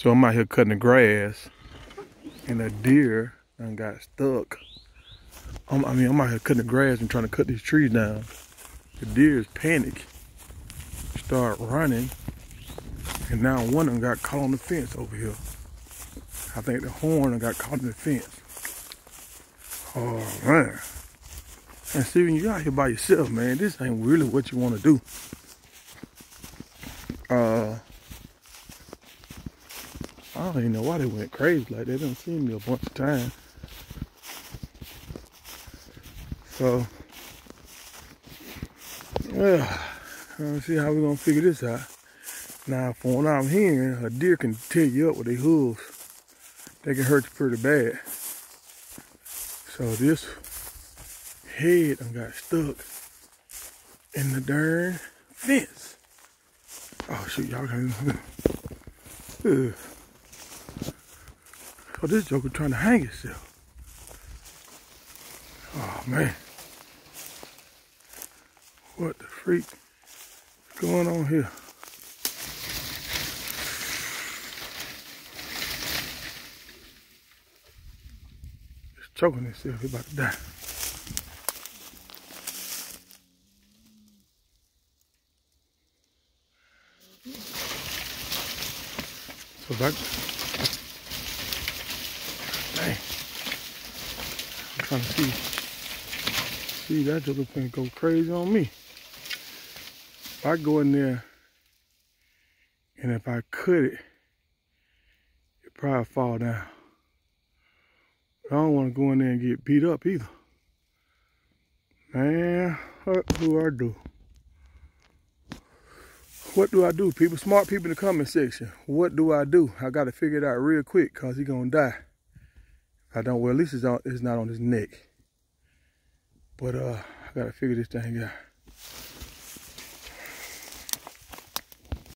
So I'm out here cutting the grass, and a deer done got stuck. I'm, I mean, I'm out here cutting the grass and trying to cut these trees down. The deer is panic, start running, and now one of them got caught on the fence over here. I think the horn got caught in the fence. Oh man. And Steven, you out here by yourself, man. This ain't really what you want to do. Uh I don't even know why they went crazy like. They didn't see me a bunch of times. So, well, let's see how we're gonna figure this out. Now, from what I'm hearing, a deer can tear you up with their hooves. They can hurt you pretty bad. So this head I got stuck in the darn fence. Oh shoot, y'all can So this joker trying to hang himself. Oh man. What the freak is going on here? He's choking himself, he's about to die. So back Dang. I'm trying to see. See, that joker finna go crazy on me. If I go in there and if I cut it, it probably fall down. But I don't want to go in there and get beat up either. Man, what do I do? What do I do, people? Smart people in the comment section. What do I do? I got to figure it out real quick because he's going to die. I don't, well, at least it's, it's not on his neck. But uh, I gotta figure this thing out.